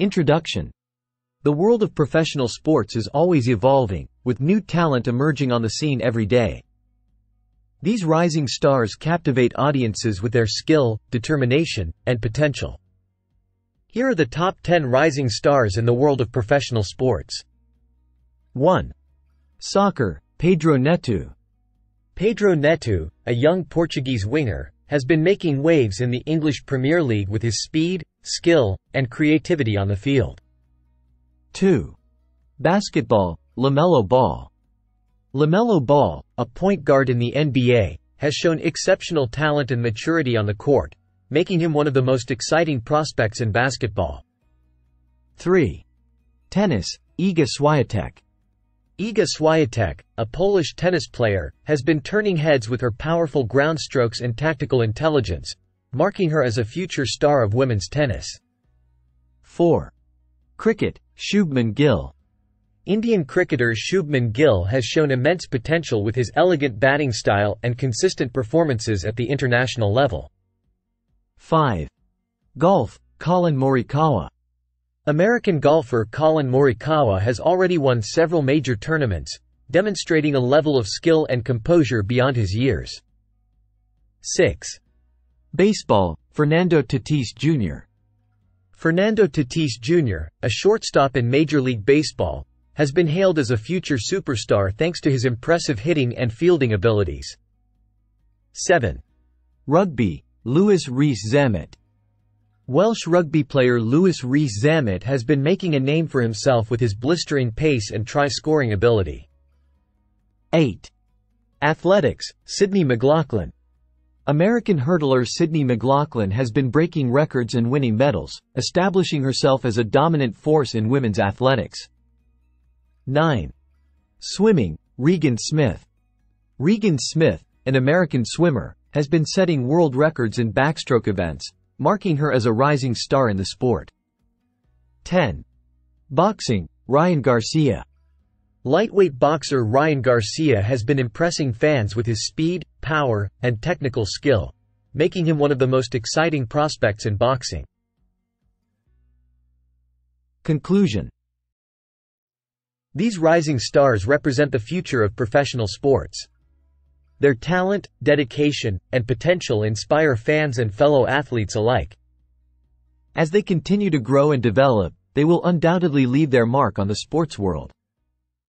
Introduction The world of professional sports is always evolving, with new talent emerging on the scene every day. These rising stars captivate audiences with their skill, determination, and potential. Here are the top 10 rising stars in the world of professional sports. 1. Soccer, Pedro Neto. Pedro Neto, a young Portuguese winger, has been making waves in the English Premier League with his speed, skill, and creativity on the field. 2. Basketball, LaMelo Ball. LaMelo Ball, a point guard in the NBA, has shown exceptional talent and maturity on the court, making him one of the most exciting prospects in basketball. 3. Tennis, Iga Swiatek. Iga Swiatek, a Polish tennis player, has been turning heads with her powerful ground strokes and tactical intelligence, marking her as a future star of women's tennis. 4. Cricket, Shubman Gill. Indian cricketer Shubman Gill has shown immense potential with his elegant batting style and consistent performances at the international level. 5. Golf, Collin Morikawa. American golfer Collin Morikawa has already won several major tournaments, demonstrating a level of skill and composure beyond his years. 6. Baseball, Fernando Tatis Jr. Fernando Tatis Jr., a shortstop in Major League Baseball, has been hailed as a future superstar thanks to his impressive hitting and fielding abilities. 7. Rugby, Louis Rees-Zammit. Welsh rugby player Louis Rees-Zammit has been making a name for himself with his blistering pace and try-scoring ability. 8. Athletics, Sydney McLaughlin. American hurdler Sydney McLaughlin has been breaking records and winning medals, establishing herself as a dominant force in women's athletics. 9. Swimming, Regan Smith. Regan Smith, an American swimmer, has been setting world records in backstroke events, marking her as a rising star in the sport. 10. Boxing, Ryan Garcia. Lightweight boxer Ryan Garcia has been impressing fans with his speed, power, and technical skill, making him one of the most exciting prospects in boxing. Conclusion These rising stars represent the future of professional sports. Their talent, dedication, and potential inspire fans and fellow athletes alike. As they continue to grow and develop, they will undoubtedly leave their mark on the sports world.